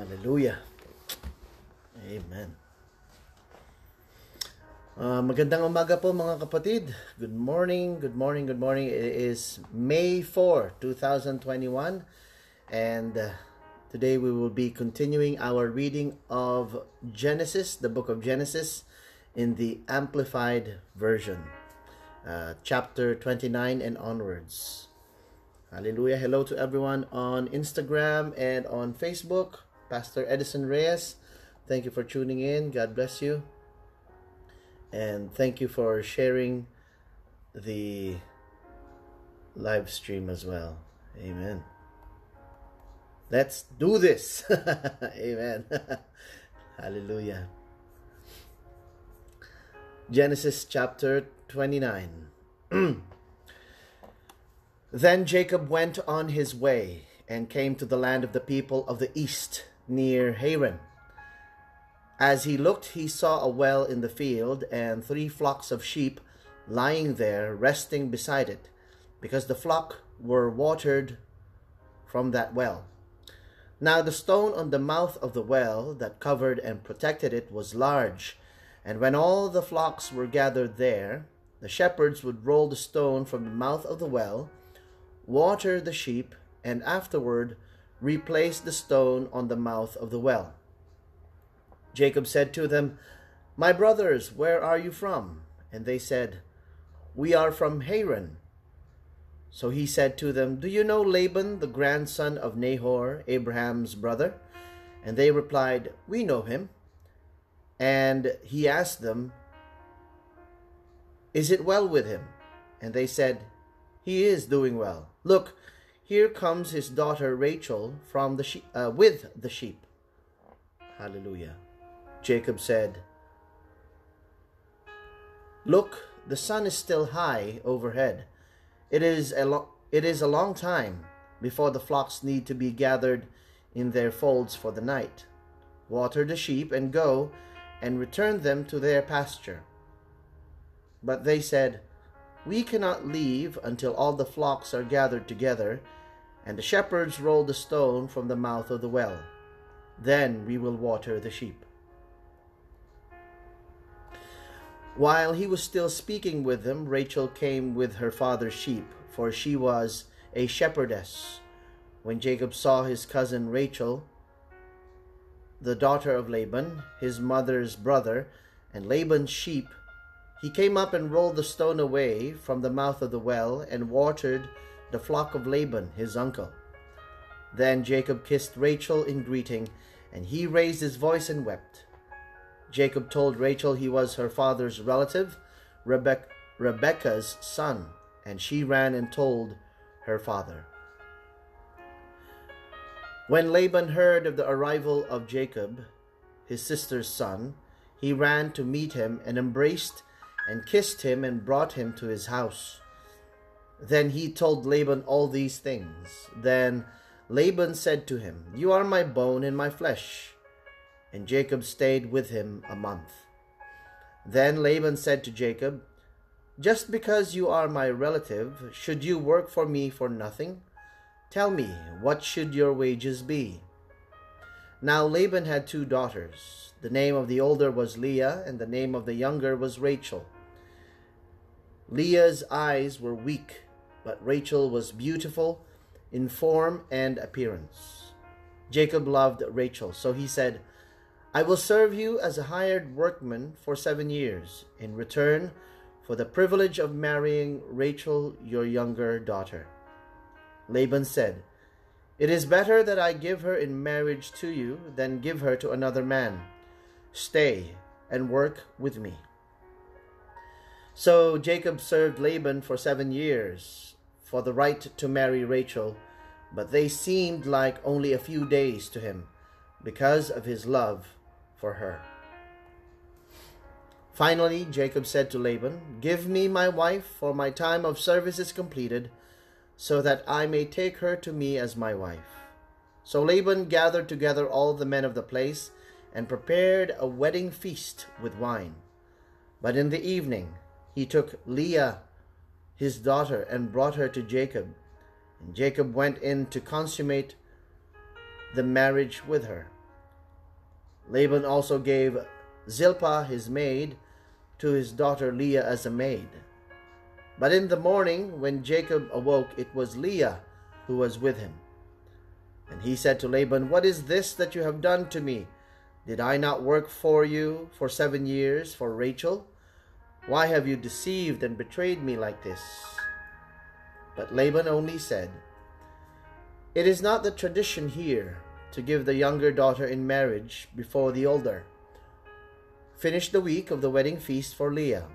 Hallelujah. Amen. Uh, magandang umaga po mga kapatid. Good morning, good morning, good morning. It is May 4, 2021 and uh, today we will be continuing our reading of Genesis, the book of Genesis in the Amplified Version, uh, chapter 29 and onwards. Hallelujah. Hello to everyone on Instagram and on Facebook. Pastor Edison Reyes, thank you for tuning in. God bless you. And thank you for sharing the live stream as well. Amen. Let's do this. Amen. Hallelujah. Genesis chapter 29. then Jacob went on his way and came to the land of the people of the east near Haran. As he looked, he saw a well in the field and three flocks of sheep lying there, resting beside it, because the flock were watered from that well. Now the stone on the mouth of the well that covered and protected it was large, and when all the flocks were gathered there, the shepherds would roll the stone from the mouth of the well, water the sheep, and afterward replaced the stone on the mouth of the well. Jacob said to them, My brothers, where are you from? And they said, We are from Haran. So he said to them, Do you know Laban, the grandson of Nahor, Abraham's brother? And they replied, We know him. And he asked them, Is it well with him? And they said, He is doing well. Look, here comes his daughter Rachel from the sheep, uh, with the sheep. Hallelujah. Jacob said, Look, the sun is still high overhead. It is a lo- it is a long time before the flocks need to be gathered in their folds for the night. Water the sheep and go and return them to their pasture. But they said, We cannot leave until all the flocks are gathered together and the shepherds rolled the stone from the mouth of the well. Then we will water the sheep. While he was still speaking with them, Rachel came with her father's sheep, for she was a shepherdess. When Jacob saw his cousin Rachel, the daughter of Laban, his mother's brother, and Laban's sheep, he came up and rolled the stone away from the mouth of the well and watered the flock of Laban, his uncle. Then Jacob kissed Rachel in greeting, and he raised his voice and wept. Jacob told Rachel he was her father's relative, Rebek- Rebekah's son, and she ran and told her father. When Laban heard of the arrival of Jacob, his sister's son, he ran to meet him and embraced and kissed him and brought him to his house. Then he told Laban all these things. Then Laban said to him, You are my bone and my flesh. And Jacob stayed with him a month. Then Laban said to Jacob, Just because you are my relative, should you work for me for nothing? Tell me, what should your wages be? Now Laban had two daughters. The name of the older was Leah, and the name of the younger was Rachel. Leah's eyes were weak but Rachel was beautiful in form and appearance. Jacob loved Rachel, so he said, I will serve you as a hired workman for seven years in return for the privilege of marrying Rachel, your younger daughter. Laban said, It is better that I give her in marriage to you than give her to another man. Stay and work with me. So Jacob served Laban for seven years for the right to marry Rachel, but they seemed like only a few days to him because of his love for her. Finally, Jacob said to Laban, Give me my wife, for my time of service is completed, so that I may take her to me as my wife. So Laban gathered together all the men of the place and prepared a wedding feast with wine. But in the evening he took Leah his daughter and brought her to Jacob. And Jacob went in to consummate the marriage with her. Laban also gave Zilpah his maid to his daughter Leah as a maid. But in the morning, when Jacob awoke, it was Leah who was with him. And he said to Laban, What is this that you have done to me? Did I not work for you for seven years for Rachel? Why have you deceived and betrayed me like this? But Laban only said, It is not the tradition here to give the younger daughter in marriage before the older. Finish the week of the wedding feast for Leah.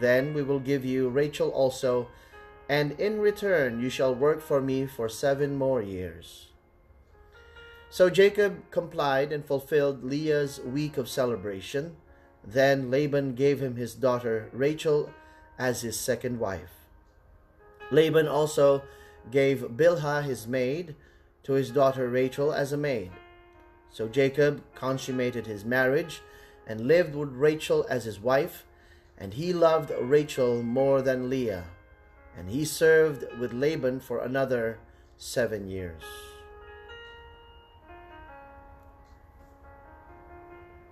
Then we will give you Rachel also, and in return you shall work for me for seven more years. So Jacob complied and fulfilled Leah's week of celebration. Then Laban gave him his daughter Rachel as his second wife. Laban also gave Bilhah his maid to his daughter Rachel as a maid. So Jacob consummated his marriage and lived with Rachel as his wife, and he loved Rachel more than Leah, and he served with Laban for another seven years.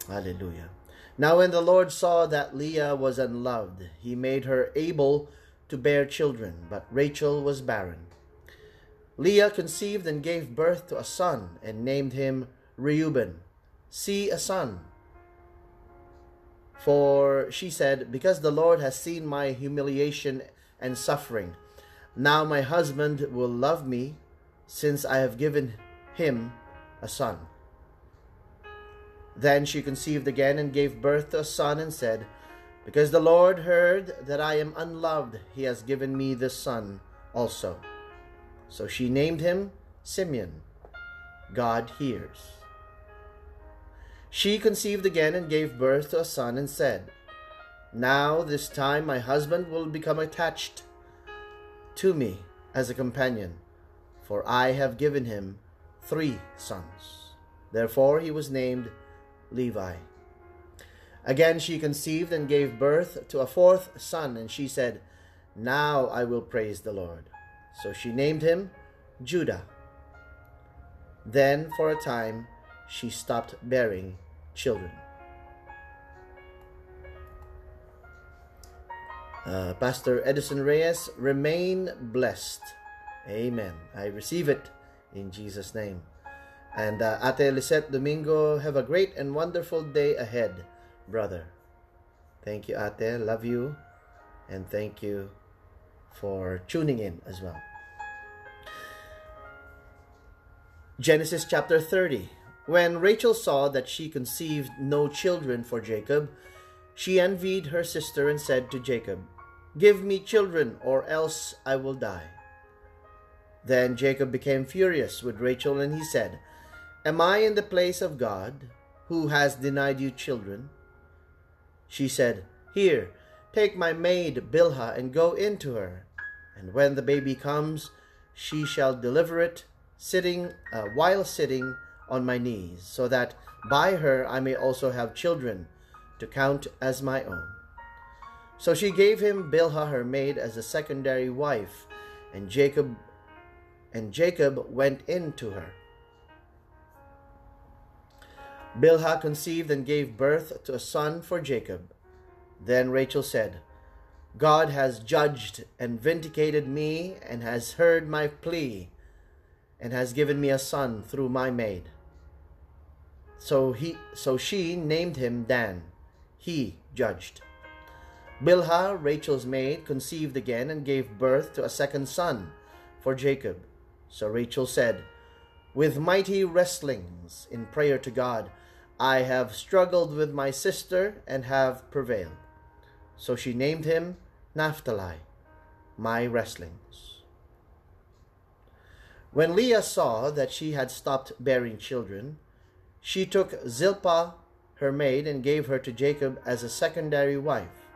Hallelujah. Now, when the Lord saw that Leah was unloved, he made her able to bear children, but Rachel was barren. Leah conceived and gave birth to a son, and named him Reuben. See a son. For she said, Because the Lord has seen my humiliation and suffering, now my husband will love me, since I have given him a son. Then she conceived again and gave birth to a son, and said, Because the Lord heard that I am unloved, he has given me this son also. So she named him Simeon. God hears. She conceived again and gave birth to a son and said, Now this time my husband will become attached to me as a companion, for I have given him three sons. Therefore he was named Levi. Again she conceived and gave birth to a fourth son, and she said, Now I will praise the Lord. So she named him Judah. Then for a time she stopped bearing children. Uh, Pastor Edison Reyes, remain blessed. Amen. I receive it in Jesus' name. And uh, Ate Lisette Domingo, have a great and wonderful day ahead, brother. Thank you, Ate. Love you. And thank you for tuning in as well. Genesis chapter 30. When Rachel saw that she conceived no children for Jacob, she envied her sister and said to Jacob, Give me children, or else I will die. Then Jacob became furious with Rachel, and he said, Am I in the place of God, who has denied you children? She said, Here, take my maid Bilhah and go in to her, and when the baby comes, she shall deliver it, sitting uh, while sitting on my knees, so that by her I may also have children to count as my own. So she gave him Bilhah her maid as a secondary wife, and Jacob and Jacob went in to her. Bilhah conceived and gave birth to a son for Jacob. Then Rachel said, God has judged and vindicated me and has heard my plea and has given me a son through my maid. So he so she named him Dan. He judged. Bilhah, Rachel's maid, conceived again and gave birth to a second son for Jacob. So Rachel said, With mighty wrestlings in prayer to God, I have struggled with my sister and have prevailed. So she named him Naphtali, my wrestlings. When Leah saw that she had stopped bearing children, she took Zilpah, her maid, and gave her to Jacob as a secondary wife.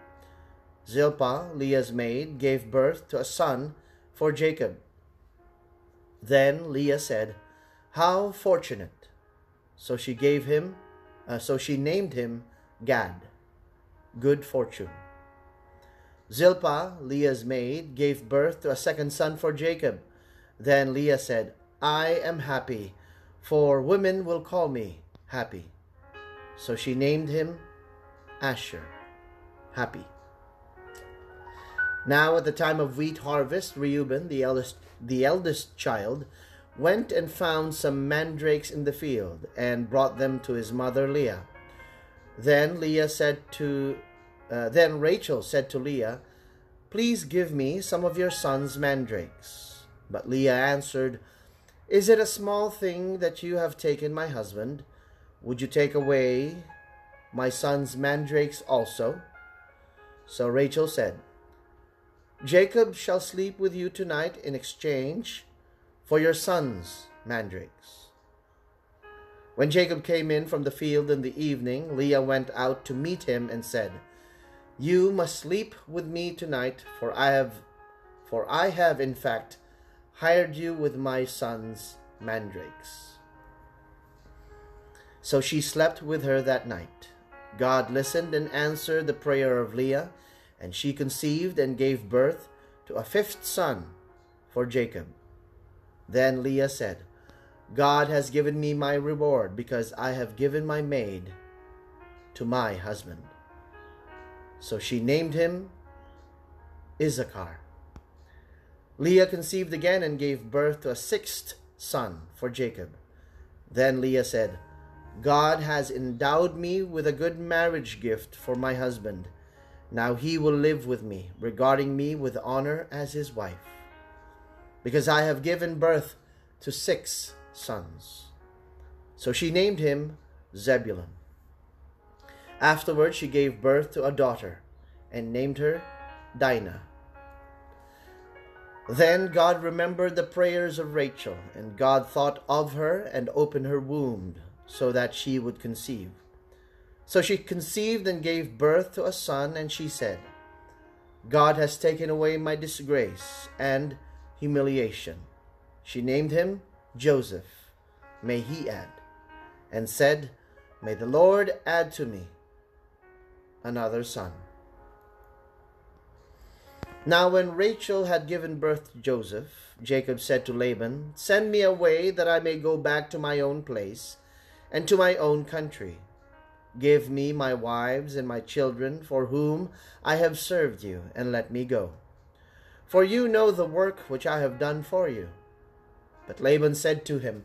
Zilpah, Leah's maid, gave birth to a son for Jacob. Then Leah said, How fortunate! So she gave him, uh, so she named him Gad, good fortune. Zilpah, Leah's maid, gave birth to a second son for Jacob. Then Leah said, I am happy for women will call me happy. So she named him Asher, happy. Now at the time of wheat harvest, Reuben, the eldest, the eldest child, went and found some mandrakes in the field and brought them to his mother Leah. Then Leah said to uh, then Rachel said to Leah, Please give me some of your son's mandrakes. But Leah answered, Is it a small thing that you have taken my husband? Would you take away my son's mandrakes also? So Rachel said, Jacob shall sleep with you tonight in exchange for your son's mandrakes. When Jacob came in from the field in the evening, Leah went out to meet him and said, You must sleep with me tonight, for I have for I have in fact hired you with my son's mandrakes. So she slept with her that night. God listened and answered the prayer of Leah and she conceived and gave birth to a fifth son for Jacob. Then Leah said, God has given me my reward because I have given my maid to my husband. So she named him Issachar. Leah conceived again and gave birth to a sixth son for Jacob. Then Leah said, God has endowed me with a good marriage gift for my husband now he will live with me, regarding me with honor as his wife, because I have given birth to six sons. So she named him Zebulun. Afterward, she gave birth to a daughter and named her Dinah. Then God remembered the prayers of Rachel, and God thought of her and opened her womb so that she would conceive. So she conceived and gave birth to a son, and she said, God has taken away my disgrace and humiliation. She named him Joseph, may he add, and said, May the Lord add to me another son. Now, when Rachel had given birth to Joseph, Jacob said to Laban, Send me away that I may go back to my own place and to my own country. Give me my wives and my children, for whom I have served you, and let me go. For you know the work which I have done for you. But Laban said to him,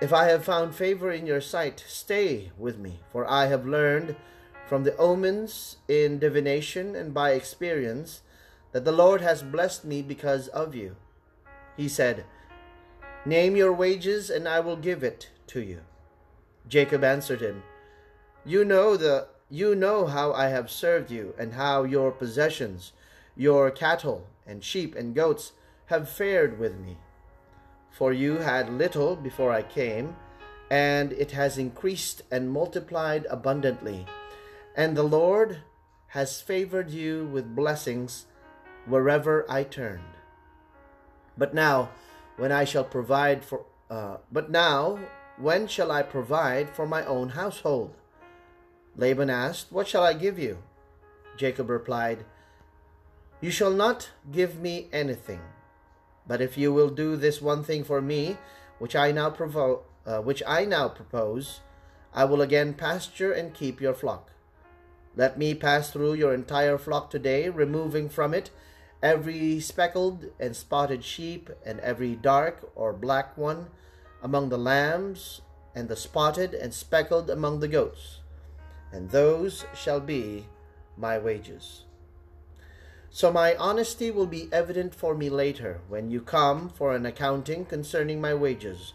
If I have found favor in your sight, stay with me, for I have learned from the omens in divination and by experience that the Lord has blessed me because of you. He said, Name your wages, and I will give it to you. Jacob answered him, you know the you know how I have served you, and how your possessions, your cattle and sheep and goats have fared with me. For you had little before I came, and it has increased and multiplied abundantly. And the Lord has favored you with blessings wherever I turned. But now, when I shall provide for, uh, but now, when shall I provide for my own household? Laban asked, What shall I give you? Jacob replied, You shall not give me anything, but if you will do this one thing for me, which I now provo- uh, which I now propose, I will again pasture and keep your flock. Let me pass through your entire flock today, removing from it every speckled and spotted sheep, and every dark or black one among the lambs, and the spotted and speckled among the goats and those shall be my wages. So my honesty will be evident for me later, when you come for an accounting concerning my wages.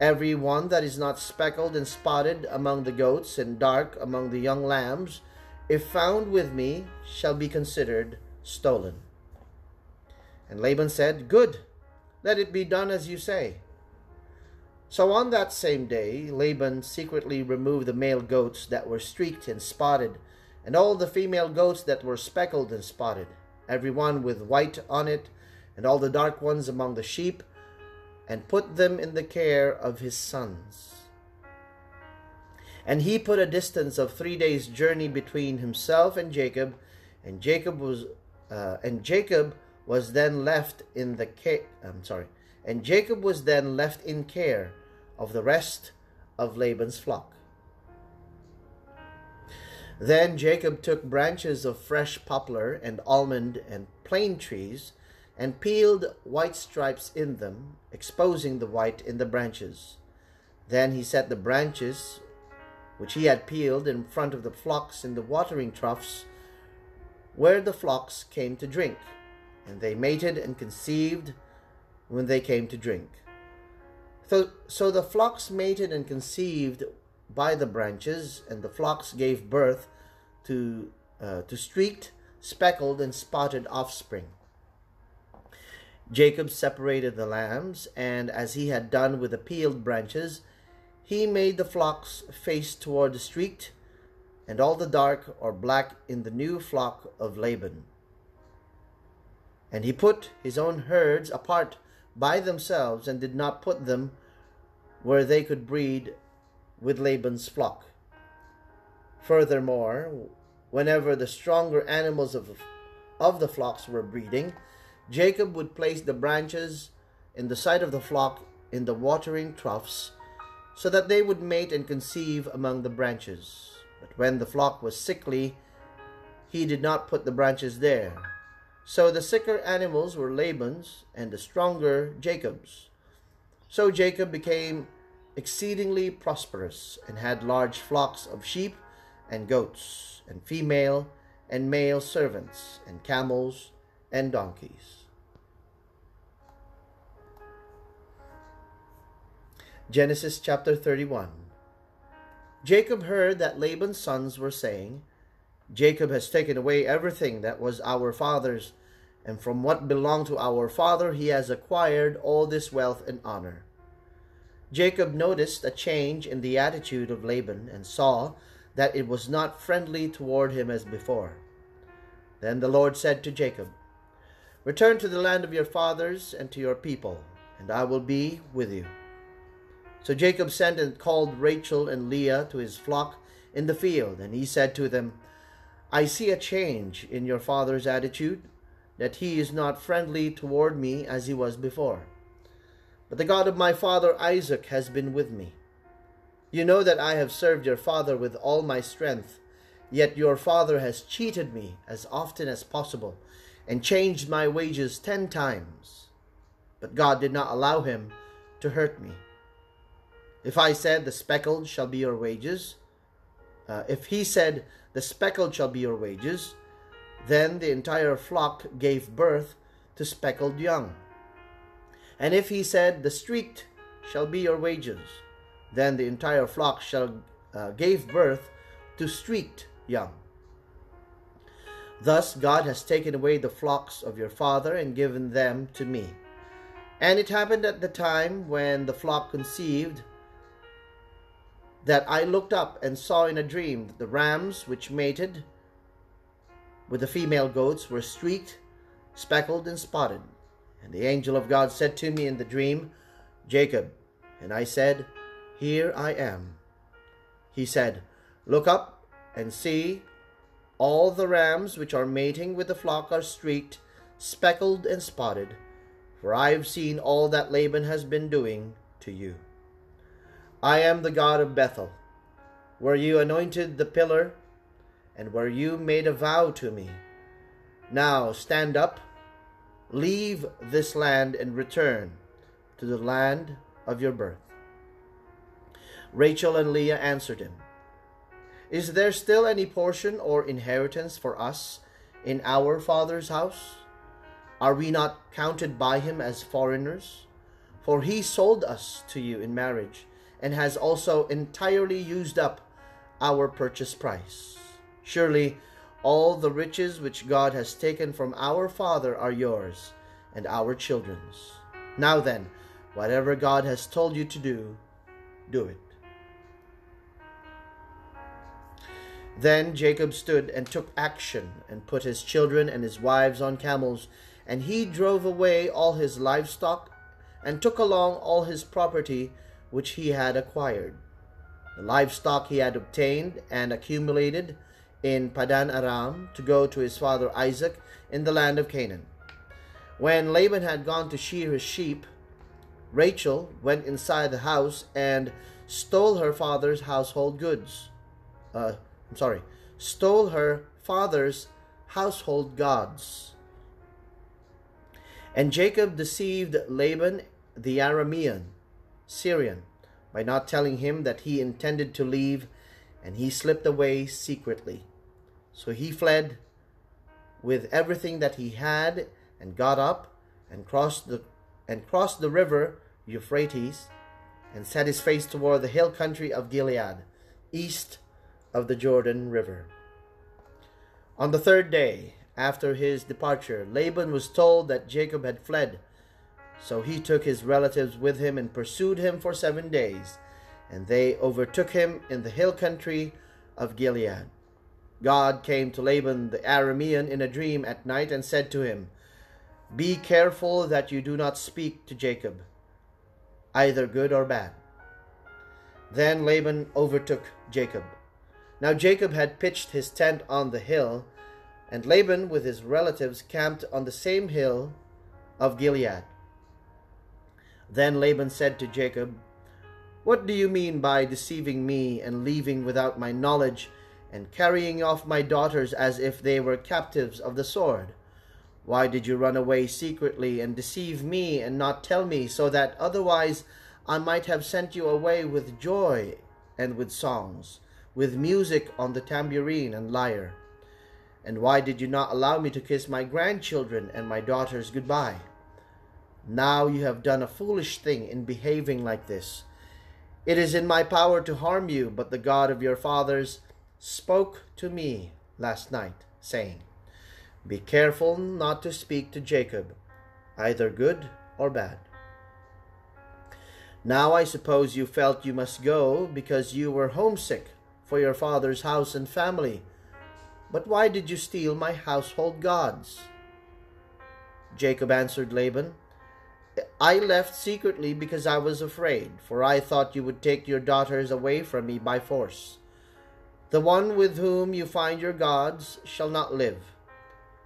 Every one that is not speckled and spotted among the goats and dark among the young lambs, if found with me, shall be considered stolen. And Laban said, Good, let it be done as you say. So on that same day, Laban secretly removed the male goats that were streaked and spotted, and all the female goats that were speckled and spotted, every one with white on it, and all the dark ones among the sheep, and put them in the care of his sons. And he put a distance of three days' journey between himself and Jacob, and Jacob was, uh, and Jacob was then left in the care. I'm sorry, and Jacob was then left in care of the rest of Laban's flock. Then Jacob took branches of fresh poplar and almond and plane trees and peeled white stripes in them, exposing the white in the branches. Then he set the branches which he had peeled in front of the flocks in the watering troughs where the flocks came to drink, and they mated and conceived when they came to drink. So, so the flocks mated and conceived by the branches, and the flocks gave birth to, uh, to streaked, speckled, and spotted offspring. Jacob separated the lambs, and as he had done with the peeled branches, he made the flocks face toward the streaked, and all the dark or black in the new flock of Laban. And he put his own herds apart by themselves, and did not put them where they could breed with Laban's flock. Furthermore, whenever the stronger animals of, of the flocks were breeding, Jacob would place the branches in the side of the flock in the watering troughs, so that they would mate and conceive among the branches. But when the flock was sickly, he did not put the branches there. So the sicker animals were Laban's, and the stronger Jacob's. So Jacob became exceedingly prosperous, and had large flocks of sheep and goats, and female and male servants, and camels and donkeys. Genesis chapter 31 Jacob heard that Laban's sons were saying, Jacob has taken away everything that was our father's, and from what belonged to our father he has acquired all this wealth and honor. Jacob noticed a change in the attitude of Laban and saw that it was not friendly toward him as before. Then the Lord said to Jacob, Return to the land of your fathers and to your people, and I will be with you. So Jacob sent and called Rachel and Leah to his flock in the field, and he said to them, I see a change in your father's attitude, that he is not friendly toward me as he was before. But the God of my father Isaac has been with me. You know that I have served your father with all my strength, yet your father has cheated me as often as possible, and changed my wages ten times. But God did not allow him to hurt me. If I said, The speckled shall be your wages, uh, if he said, The speckled shall be your wages, then the entire flock gave birth to speckled young. And if he said, The streaked shall be your wages, then the entire flock shall uh, gave birth to streaked young. Thus God has taken away the flocks of your father and given them to me. And it happened at the time when the flock conceived that I looked up and saw in a dream that the rams which mated with the female goats were streaked, speckled, and spotted. And the angel of God said to me in the dream, Jacob. And I said, Here I am. He said, Look up and see, all the rams which are mating with the flock are streaked, speckled, and spotted, for I have seen all that Laban has been doing to you. I am the God of Bethel, where you anointed the pillar, and where you made a vow to me. Now stand up Leave this land and return to the land of your birth. Rachel and Leah answered him, Is there still any portion or inheritance for us in our father's house? Are we not counted by him as foreigners? For he sold us to you in marriage and has also entirely used up our purchase price. Surely all the riches which God has taken from our Father are yours and our children's. Now then, whatever God has told you to do, do it. Then Jacob stood and took action and put his children and his wives on camels, and he drove away all his livestock and took along all his property which he had acquired. The livestock he had obtained and accumulated in Padan Aram to go to his father Isaac in the land of Canaan. When Laban had gone to shear his sheep, Rachel went inside the house and stole her father's household goods. Uh, I'm sorry, stole her father's household gods. And Jacob deceived Laban the Aramean, Syrian, by not telling him that he intended to leave, and he slipped away secretly. So he fled with everything that he had and got up and crossed the and crossed the river Euphrates and set his face toward the hill country of Gilead, east of the Jordan River. On the third day after his departure, Laban was told that Jacob had fled. So he took his relatives with him and pursued him for seven days, and they overtook him in the hill country of Gilead. God came to Laban the Aramean in a dream at night and said to him, Be careful that you do not speak to Jacob, either good or bad. Then Laban overtook Jacob. Now Jacob had pitched his tent on the hill, and Laban with his relatives camped on the same hill of Gilead. Then Laban said to Jacob, What do you mean by deceiving me and leaving without my knowledge? and carrying off my daughters as if they were captives of the sword? Why did you run away secretly and deceive me and not tell me, so that otherwise I might have sent you away with joy and with songs, with music on the tambourine and lyre? And why did you not allow me to kiss my grandchildren and my daughters goodbye? Now you have done a foolish thing in behaving like this. It is in my power to harm you, but the God of your fathers spoke to me last night, saying, Be careful not to speak to Jacob, either good or bad. Now I suppose you felt you must go because you were homesick for your father's house and family. But why did you steal my household gods? Jacob answered Laban, I left secretly because I was afraid, for I thought you would take your daughters away from me by force. The one with whom you find your gods shall not live.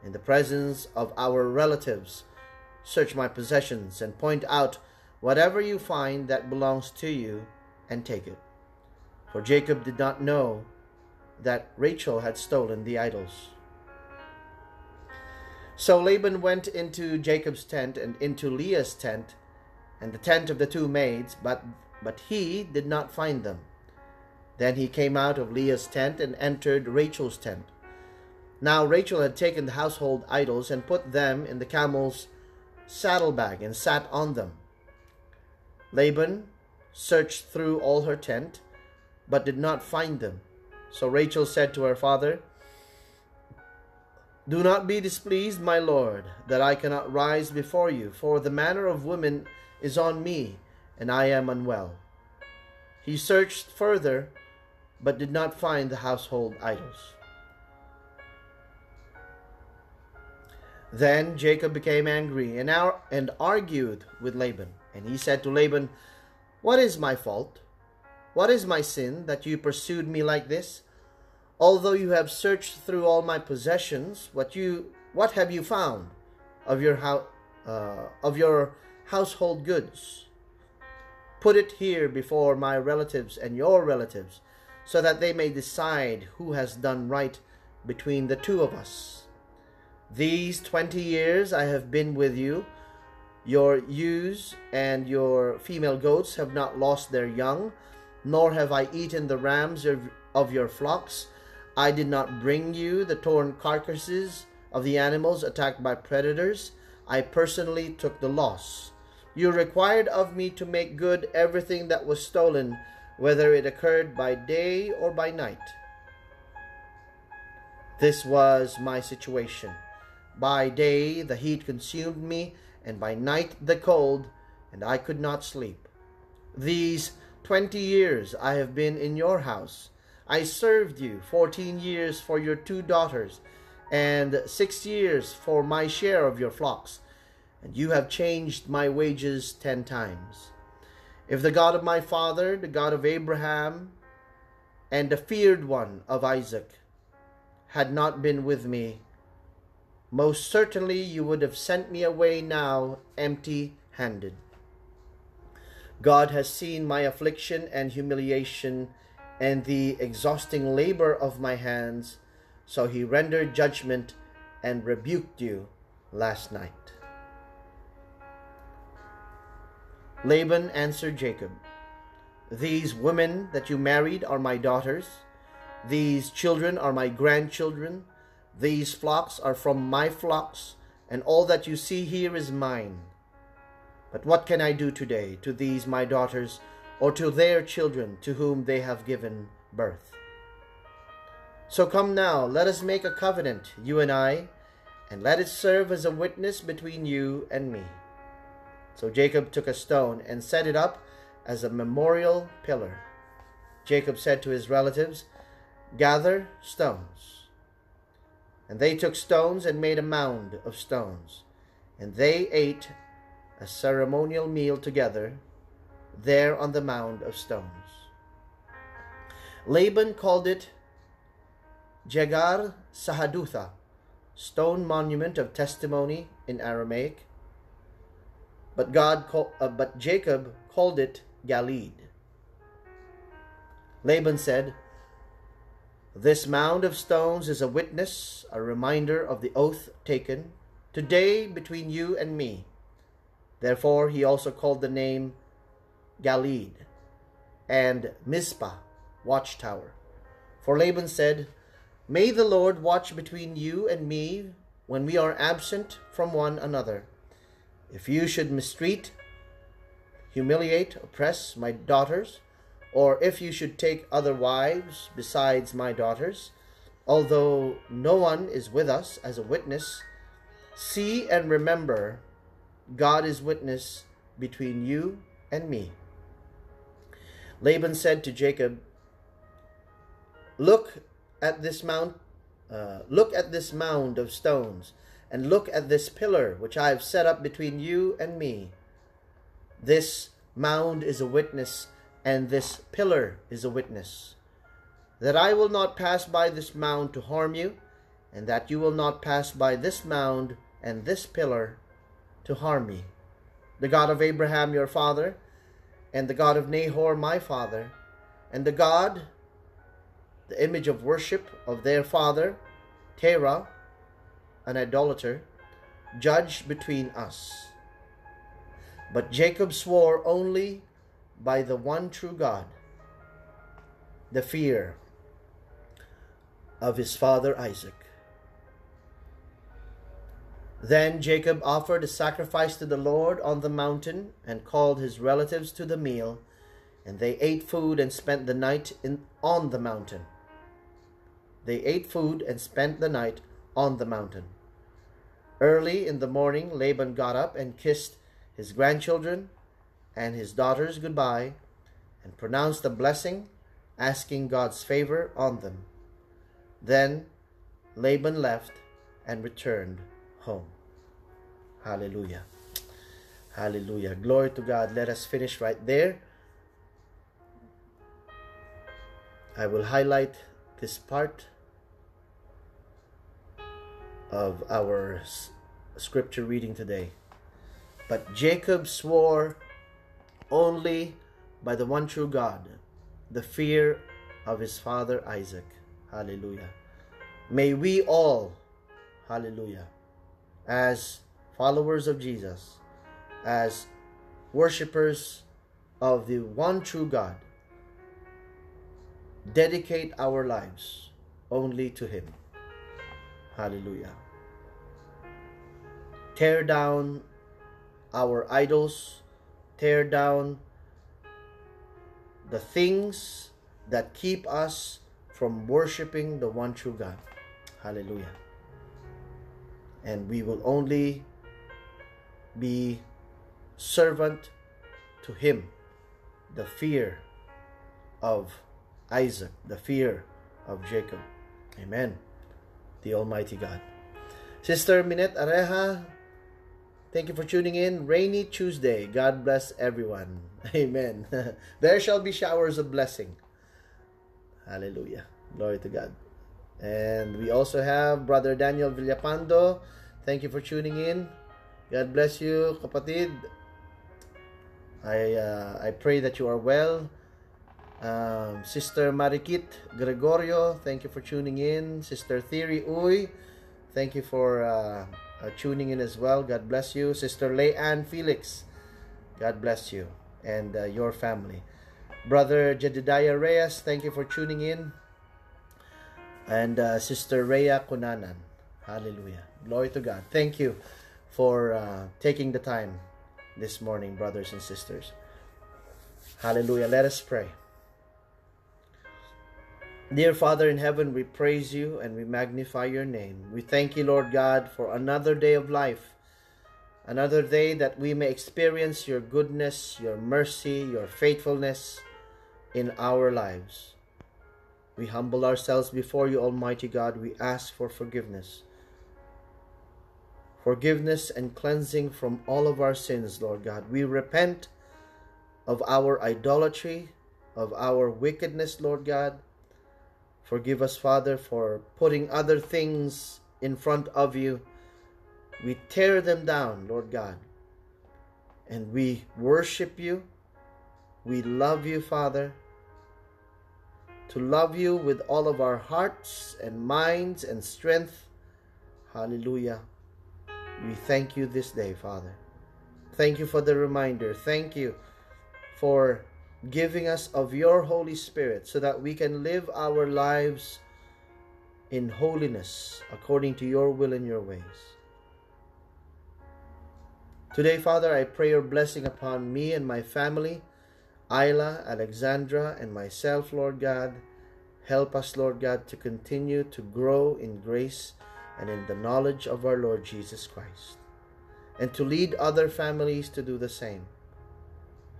In the presence of our relatives, search my possessions and point out whatever you find that belongs to you and take it. For Jacob did not know that Rachel had stolen the idols. So Laban went into Jacob's tent and into Leah's tent and the tent of the two maids, but, but he did not find them. Then he came out of Leah's tent and entered Rachel's tent. Now Rachel had taken the household idols and put them in the camel's saddlebag and sat on them. Laban searched through all her tent, but did not find them. So Rachel said to her father, Do not be displeased, my lord, that I cannot rise before you, for the manner of women is on me, and I am unwell. He searched further but did not find the household idols. Then Jacob became angry and, ar- and argued with Laban. And he said to Laban, What is my fault? What is my sin that you pursued me like this? Although you have searched through all my possessions, what you what have you found of your uh, of your household goods? Put it here before my relatives and your relatives, so that they may decide who has done right between the two of us. These twenty years I have been with you. Your ewes and your female goats have not lost their young, nor have I eaten the rams of, of your flocks. I did not bring you the torn carcasses of the animals attacked by predators. I personally took the loss. You required of me to make good everything that was stolen whether it occurred by day or by night. This was my situation. By day the heat consumed me, and by night the cold, and I could not sleep. These twenty years I have been in your house. I served you fourteen years for your two daughters, and six years for my share of your flocks, and you have changed my wages ten times. If the God of my father, the God of Abraham, and the feared one of Isaac had not been with me, most certainly you would have sent me away now empty handed. God has seen my affliction and humiliation and the exhausting labor of my hands. So he rendered judgment and rebuked you last night. Laban answered Jacob, These women that you married are my daughters. These children are my grandchildren. These flocks are from my flocks, and all that you see here is mine. But what can I do today to these my daughters, or to their children to whom they have given birth? So come now, let us make a covenant, you and I, and let it serve as a witness between you and me. So Jacob took a stone and set it up as a memorial pillar. Jacob said to his relatives, Gather stones. And they took stones and made a mound of stones. And they ate a ceremonial meal together there on the mound of stones. Laban called it Jegar Sahadutha, stone monument of testimony in Aramaic. But God, call, uh, but Jacob called it Galeed. Laban said, "This mound of stones is a witness, a reminder of the oath taken today between you and me." Therefore, he also called the name Galeed and Mizpah, watchtower. For Laban said, May the Lord watch between you and me when we are absent from one another. If you should mistreat, humiliate, oppress my daughters, or if you should take other wives besides my daughters, although no one is with us as a witness, see and remember God is witness between you and me. Laban said to Jacob, Look at this mount, uh, look at this mound of stones and look at this pillar which I have set up between you and me. This mound is a witness, and this pillar is a witness, that I will not pass by this mound to harm you, and that you will not pass by this mound and this pillar to harm me. The God of Abraham your father, and the God of Nahor my father, and the God, the image of worship of their father, Terah, an idolater, judge between us. But Jacob swore only by the one true God, the fear of his father Isaac. Then Jacob offered a sacrifice to the Lord on the mountain and called his relatives to the meal, and they ate food and spent the night in, on the mountain. They ate food and spent the night on the mountain. Early in the morning, Laban got up and kissed his grandchildren and his daughters goodbye and pronounced a blessing, asking God's favor on them. Then Laban left and returned home. Hallelujah. Hallelujah. Glory to God. Let us finish right there. I will highlight this part of our scripture reading today. But Jacob swore only by the one true God, the fear of his father Isaac. Hallelujah. May we all, hallelujah, as followers of Jesus, as worshippers of the one true God, dedicate our lives only to Him. Hallelujah. Tear down our idols, tear down the things that keep us from worshiping the one true God. Hallelujah. And we will only be servant to him. The fear of Isaac, the fear of Jacob. Amen the Almighty God. Sister Minette Areja, thank you for tuning in. Rainy Tuesday. God bless everyone. Amen. there shall be showers of blessing. Hallelujah. Glory to God. And we also have Brother Daniel Villapando. Thank you for tuning in. God bless you, kapatid. I uh, I pray that you are well Um, Sister Marikit Gregorio, thank you for tuning in. Sister Thierry Uy, thank you for uh, uh, tuning in as well. God bless you. Sister Leanne Felix, God bless you and uh, your family. Brother Jedediah Reyes, thank you for tuning in. And uh, Sister Rhea Kunanan, hallelujah. Glory to God. Thank you for uh, taking the time this morning, brothers and sisters. Hallelujah. Let us pray. Dear Father in heaven, we praise you and we magnify your name. We thank you, Lord God, for another day of life, another day that we may experience your goodness, your mercy, your faithfulness in our lives. We humble ourselves before you, Almighty God. We ask for forgiveness. Forgiveness and cleansing from all of our sins, Lord God. We repent of our idolatry, of our wickedness, Lord God. Forgive us, Father, for putting other things in front of you. We tear them down, Lord God. And we worship you. We love you, Father. To love you with all of our hearts and minds and strength. Hallelujah. We thank you this day, Father. Thank you for the reminder. Thank you for giving us of your Holy Spirit so that we can live our lives in holiness according to your will and your ways. Today, Father, I pray your blessing upon me and my family, Isla, Alexandra, and myself, Lord God. Help us, Lord God, to continue to grow in grace and in the knowledge of our Lord Jesus Christ, and to lead other families to do the same.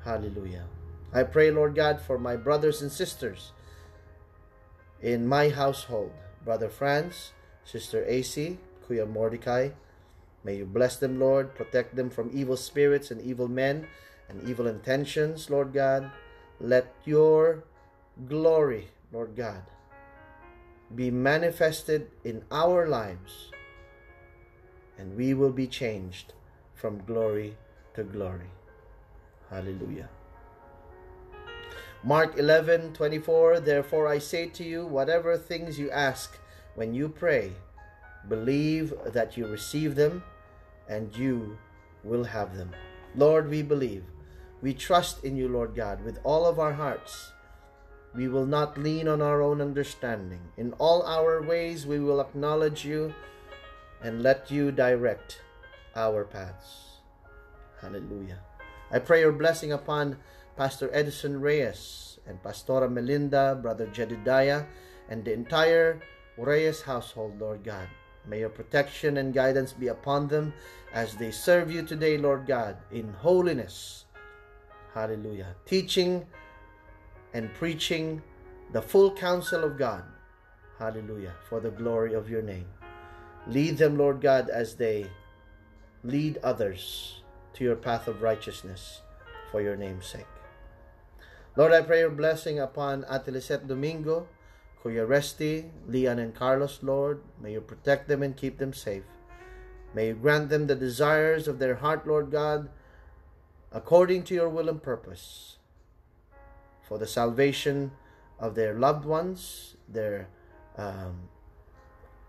Hallelujah. I pray, Lord God, for my brothers and sisters in my household. Brother Franz, Sister AC, Kuya Mordecai. May you bless them, Lord. Protect them from evil spirits and evil men and evil intentions, Lord God. Let your glory, Lord God, be manifested in our lives, and we will be changed from glory to glory. Hallelujah. Mark 11 24 Therefore I say to you, whatever things you ask when you pray, believe that you receive them, and you will have them. Lord, we believe. We trust in you, Lord God, with all of our hearts. We will not lean on our own understanding. In all our ways, we will acknowledge you and let you direct our paths. Hallelujah. I pray your blessing upon Pastor Edison Reyes and Pastora Melinda, Brother Jedediah, and the entire Reyes household, Lord God. May your protection and guidance be upon them as they serve you today, Lord God, in holiness. Hallelujah. Teaching and preaching the full counsel of God. Hallelujah. For the glory of your name. Lead them, Lord God, as they lead others to your path of righteousness for your name's sake. Lord, I pray your blessing upon Ate Lisette Domingo, Kuya Resty, Leon and Carlos, Lord. May you protect them and keep them safe. May you grant them the desires of their heart, Lord God, according to your will and purpose for the salvation of their loved ones, their um,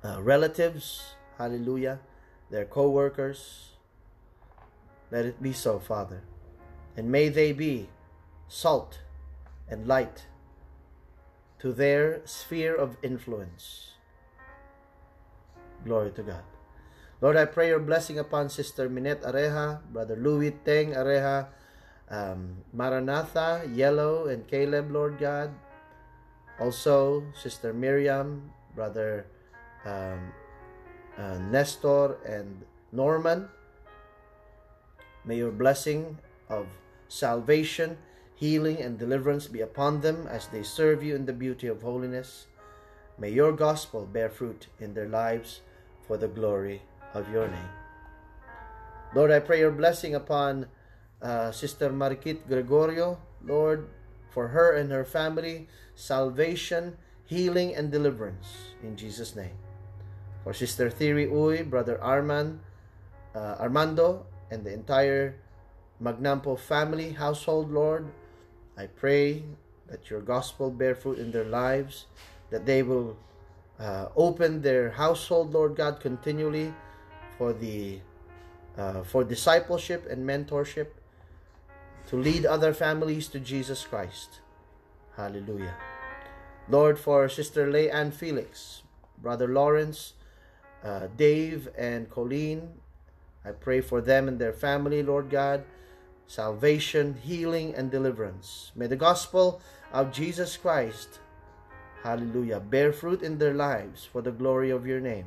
uh, relatives, hallelujah, their co workers. Let it be so, Father. And may they be salt and light to their sphere of influence. Glory to God. Lord, I pray your blessing upon Sister Minette Areja, Brother Louis Teng Areja, um, Maranatha, Yellow, and Caleb, Lord God. Also, Sister Miriam, Brother um, uh, Nestor, and Norman. May your blessing of salvation, healing, and deliverance be upon them as they serve you in the beauty of holiness. May your gospel bear fruit in their lives for the glory of your name. Lord, I pray your blessing upon uh, Sister Marikit Gregorio, Lord, for her and her family, salvation, healing, and deliverance in Jesus' name. For Sister Thierry Uy, Brother Arman, uh, Armando, and the entire Magnampo family household, Lord, I pray That your gospel bear fruit in their lives, that they will uh, open their household, Lord God, continually for the uh, for discipleship and mentorship to lead other families to Jesus Christ. Hallelujah. Lord, for Sister Leigh Ann Felix, Brother Lawrence, uh, Dave, and Colleen, I pray for them and their family, Lord God, salvation, healing, and deliverance. May the gospel of Jesus Christ, hallelujah, bear fruit in their lives for the glory of your name.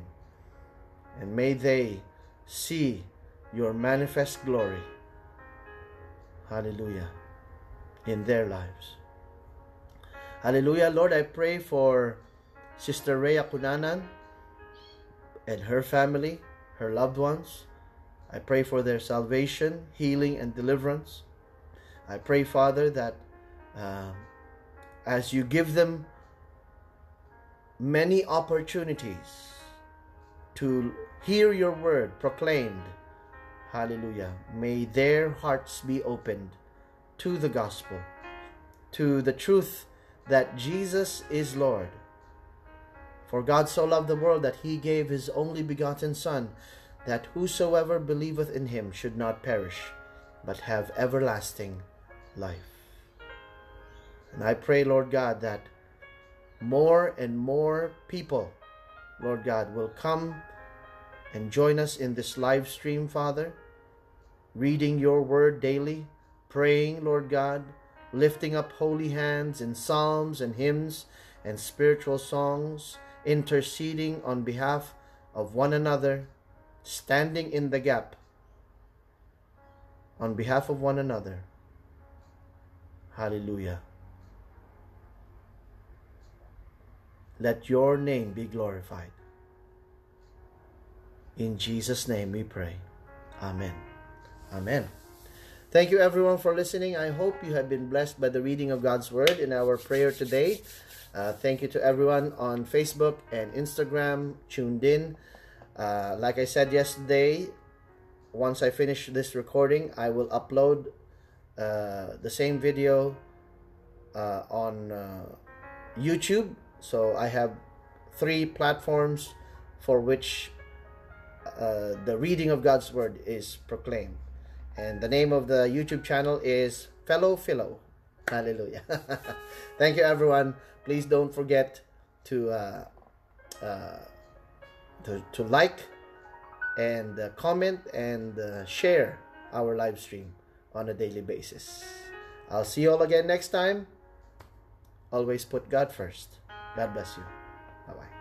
And may they see your manifest glory, hallelujah, in their lives. Hallelujah. Lord, I pray for Sister Rhea Kunanan and her family, her loved ones. I pray for their salvation, healing, and deliverance. I pray, Father, that uh, as you give them many opportunities to hear your word proclaimed, hallelujah, may their hearts be opened to the gospel, to the truth that Jesus is Lord. For God so loved the world that he gave his only begotten Son, that whosoever believeth in him should not perish, but have everlasting life. And I pray, Lord God, that more and more people, Lord God, will come and join us in this live stream, Father, reading your word daily, praying, Lord God, lifting up holy hands in psalms and hymns and spiritual songs, interceding on behalf of one another, standing in the gap on behalf of one another. Hallelujah. Let your name be glorified. In Jesus' name we pray. Amen. Amen. Thank you everyone for listening. I hope you have been blessed by the reading of God's Word in our prayer today. Uh, thank you to everyone on Facebook and Instagram tuned in. Uh, like I said yesterday, once I finish this recording, I will upload uh, the same video uh, on uh, YouTube. So I have three platforms for which uh, the reading of God's Word is proclaimed. And the name of the YouTube channel is FellowFilo. Hallelujah. Thank you, everyone. Please don't forget to uh, uh, to, to like and uh, comment and uh, share our live stream on a daily basis. I'll see you all again next time. Always put God first. God bless you. Bye bye.